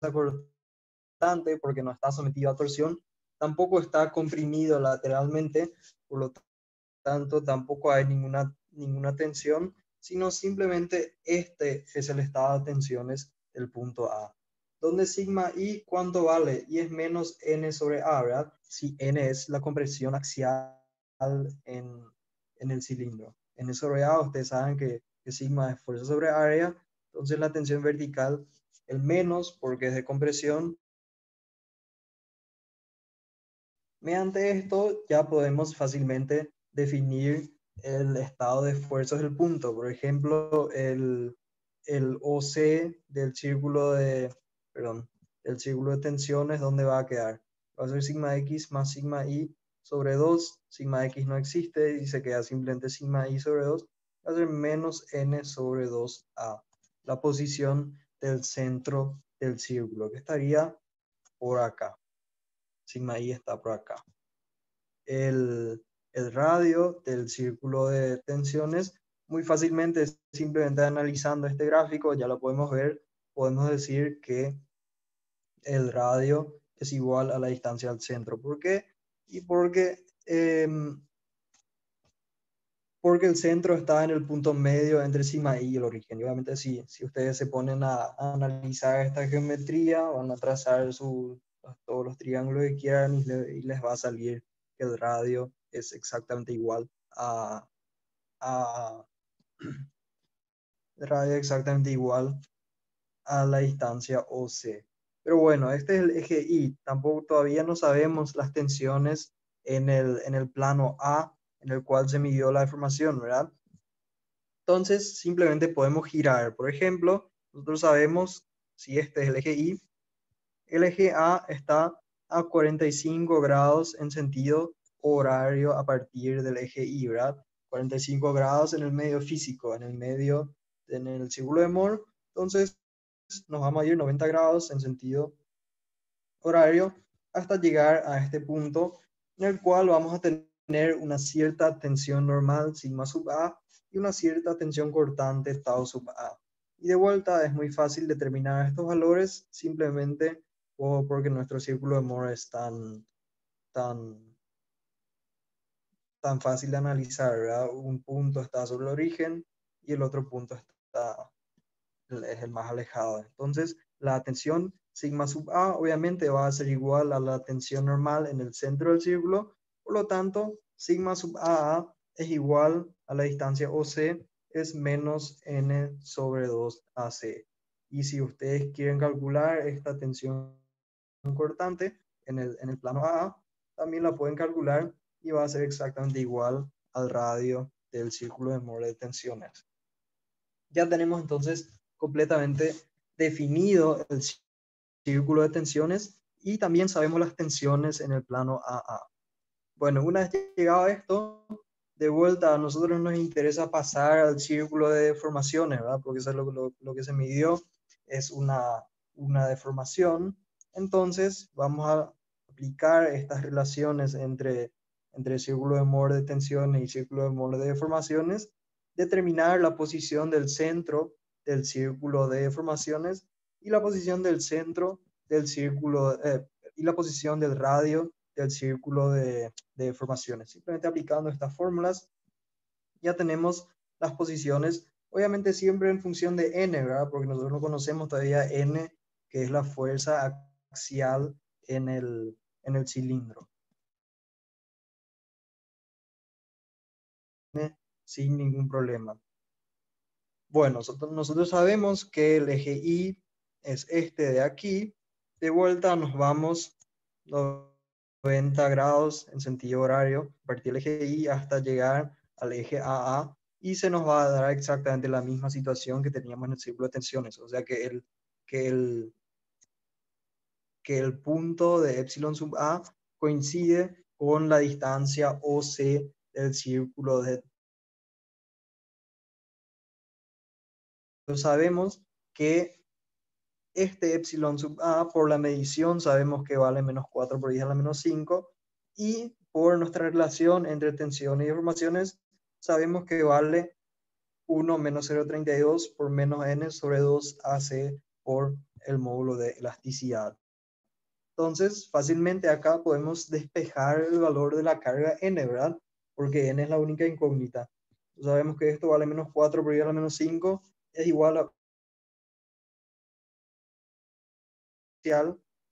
cortante porque no está sometido a torsión, tampoco está comprimido lateralmente, por lo tanto tampoco hay ninguna, ninguna tensión sino simplemente este es el estado de tensiones del punto A. Donde sigma i, ¿cuánto vale? Y es menos n sobre A, ¿verdad? Si n es la compresión axial en, en el cilindro. N sobre A, ustedes saben que, que sigma es fuerza sobre área, entonces la tensión vertical, el menos, porque es de compresión, Mediante esto ya podemos fácilmente definir el estado de esfuerzos del punto. Por ejemplo, el, el OC del círculo de, perdón, el círculo de tensiones, ¿dónde va a quedar? Va a ser sigma X más sigma Y sobre 2. Sigma X no existe y se queda simplemente sigma Y sobre 2. Va a ser menos N sobre 2A. La posición del centro del círculo, que estaría por acá. Sigma Y está por acá. El, el radio del círculo de tensiones. Muy fácilmente, simplemente analizando este gráfico, ya lo podemos ver, podemos decir que el radio es igual a la distancia al centro. ¿Por qué? Y porque, em, porque el centro está en el punto medio entre sigma y el origen. Y obviamente si, si ustedes se ponen a, analizar esta geometría, van a trazar su, todos los triángulos que quieran y, y les va a salir que el radio es exactamente igual a, a radio exactamente igual a la distancia OC. Pero bueno, este es el eje Y. Tampoco todavía no sabemos las tensiones en el, en el plano A en el cual se midió la deformación, ¿verdad? Entonces, simplemente podemos girar. Por ejemplo, nosotros sabemos si este es el eje Y, el eje A está a 45 grados en sentido horario a partir del eje Y, ¿verdad? 45 grados en el medio físico, en el medio, en el círculo de Moore. Entonces, nos vamos a ir 90 grados en sentido horario hasta llegar a este punto en el cual vamos a tener una cierta tensión normal, sigma sub A, y una cierta tensión cortante, tau sub A. Y de vuelta es muy fácil determinar estos valores simplemente porque nuestro círculo de Moore es tan, tan tan fácil de analizar, ¿verdad? Un punto está sobre el origen y el otro punto está, es el más alejado. Entonces, la tensión sigma sub A obviamente va a ser igual a la tensión normal en el centro del círculo, por lo tanto, sigma sub AA es igual a la distancia OC, es menos N sobre 2AC. Y si ustedes quieren calcular esta tensión cortante en el, en el plano AA, también la pueden calcular y va a ser exactamente igual al radio del círculo de Moore de tensiones. Ya tenemos entonces completamente definido el círculo de tensiones y también sabemos las tensiones en el plano AA. Bueno, una vez llegado a esto, de vuelta a nosotros nos interesa pasar al círculo de deformaciones, ¿verdad? Porque eso es lo, lo, que se midió, es una, una deformación. Entonces, vamos a aplicar estas relaciones entre, entre el círculo de Moore de tensiones y círculo de Moore de deformaciones, determinar la posición del centro del círculo de deformaciones y la posición del centro del círculo eh, y la posición del radio del círculo de, de formaciones. Simplemente aplicando estas fórmulas ya tenemos las posiciones, obviamente siempre en función de n, ¿verdad? Porque nosotros no conocemos todavía n, que es la fuerza axial en el, en el cilindro. Sin ningún problema. Bueno, nosotros, sabemos que el eje Y es este de aquí. De vuelta nos vamos 90 grados en sentido horario, a partir del eje Y hasta llegar al eje AA y se nos va a dar exactamente la misma situación que teníamos en el círculo de tensiones. O sea que el, que el, que el punto de epsilon sub A coincide con la distancia OC del círculo de sabemos que este epsilon sub a por la medición sabemos que vale menos 4 por 10 a la menos 5 y por nuestra relación entre tensiones y deformaciones sabemos que vale 1 menos 0,32 por menos n sobre 2 AC por el módulo de elasticidad. Entonces, fácilmente acá podemos despejar el valor de la carga n, ¿verdad? Porque n es la única incógnita. Sabemos que esto vale menos 4 por 10 a menos 5 es igual a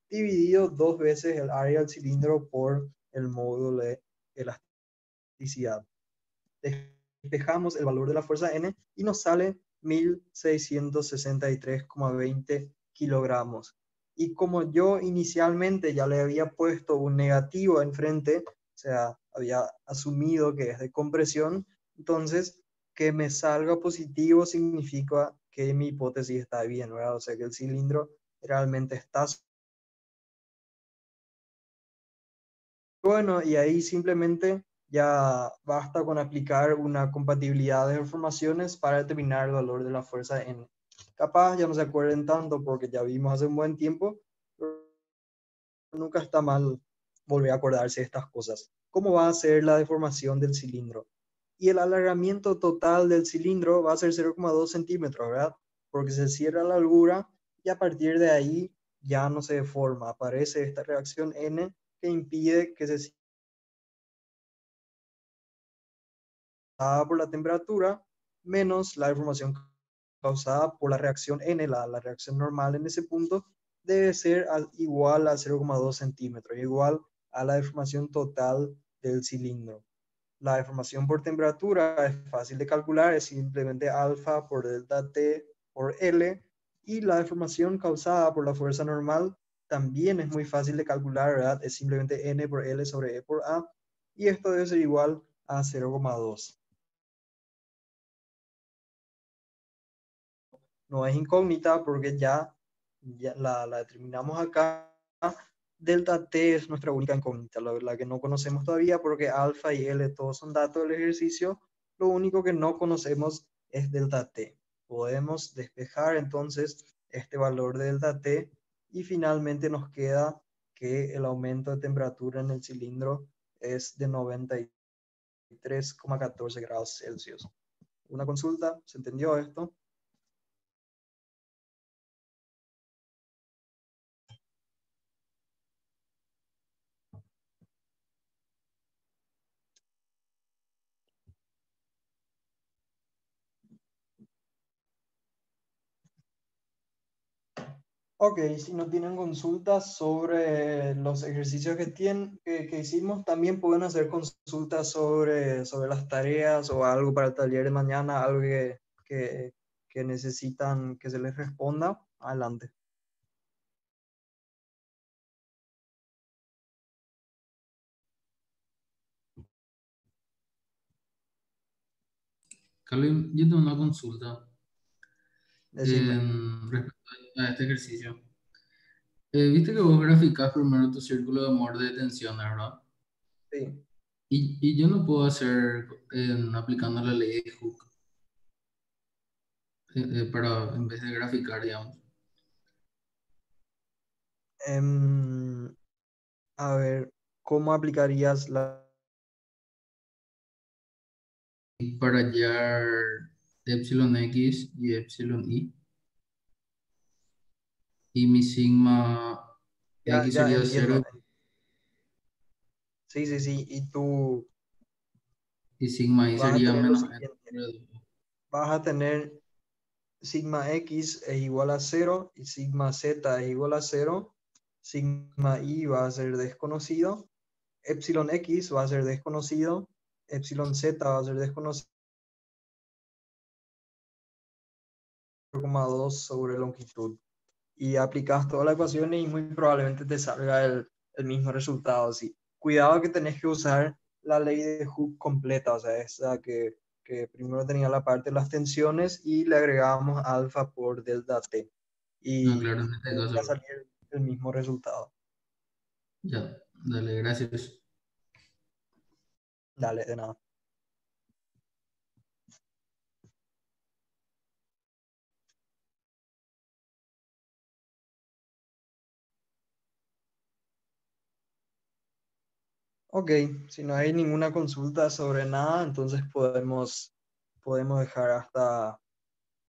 dividido dos veces el área del cilindro por el módulo de elasticidad. Despejamos el valor de la fuerza N y nos sale 1663,20 kilogramos. Y como yo inicialmente ya le había puesto un negativo enfrente, o sea, había asumido que es de compresión, entonces que me salga positivo significa que mi hipótesis está bien, ¿verdad? O sea, que el cilindro realmente está... Bueno, y ahí simplemente ya basta con aplicar una compatibilidad de informaciones para determinar el valor de la fuerza N. Capaz ya no se acuerden tanto porque ya vimos hace un buen tiempo, nunca está mal volver a acordarse de estas cosas. ¿Cómo va a ser la deformación del cilindro? y el alargamiento total del cilindro va a ser 0,2 centímetros, ¿verdad? Porque se cierra la holgura y a partir de ahí ya no se deforma. Aparece esta reacción N que impide que se por la temperatura menos la deformación causada por la reacción N, la, la reacción normal en ese punto, debe ser igual a 0,2 centímetros, igual a la deformación total del cilindro. La deformación por temperatura es fácil de calcular, es simplemente alfa por delta T por L. Y la deformación causada por la fuerza normal también es muy fácil de calcular, ¿verdad? Es simplemente N por L sobre E por A. Y esto debe ser igual a 0,2. No es incógnita porque ya, la determinamos acá delta t es nuestra única incógnita, la, que no conocemos todavía porque alfa y L todos son datos del ejercicio. Lo único que no conocemos es delta t. Podemos despejar entonces este valor de delta t y finalmente nos queda que el aumento de temperatura en el cilindro es de 93,14 grados Celsius. Una consulta, ¿se entendió esto? Ok, si no tienen consultas sobre los ejercicios que, tienen, que, hicimos, también pueden hacer consultas sobre, sobre las tareas o algo para el taller de mañana, algo que, que, necesitan que se les responda. Adelante. Carlos, yo tengo una consulta respecto a este ejercicio. Eh, Viste que vos graficás primero tu círculo de amor de tensión, ¿verdad? Sí. Y, y yo no puedo hacer aplicando la ley de Hooke eh, eh, para en vez de graficar, digamos. Em, a ver, ¿cómo aplicarías la... Para hallar epsilon x y epsilon y. Y mi sigma x sería 0. Sí, sí, sí. Y tú... Y sigma y sería menos... Vas a tener sigma x es igual a 0 y sigma z es igual a 0. Sigma y va a ser desconocido. Epsilon x va a ser desconocido. Epsilon z va a ser desconocido. 0,2 sobre longitud. Y aplicas toda la ecuación y muy probablemente te salga el, el mismo resultado. Sí cuidado que tenés que usar la ley de Hooke completa, o sea, esa que, que primero tenía la parte de las tensiones y le agregábamos alfa por delta t. Y no, este va a salir el mismo resultado. Ya, dale, gracias. Dale, de nada. Ok, si no hay ninguna consulta sobre nada, entonces podemos, podemos dejar hasta,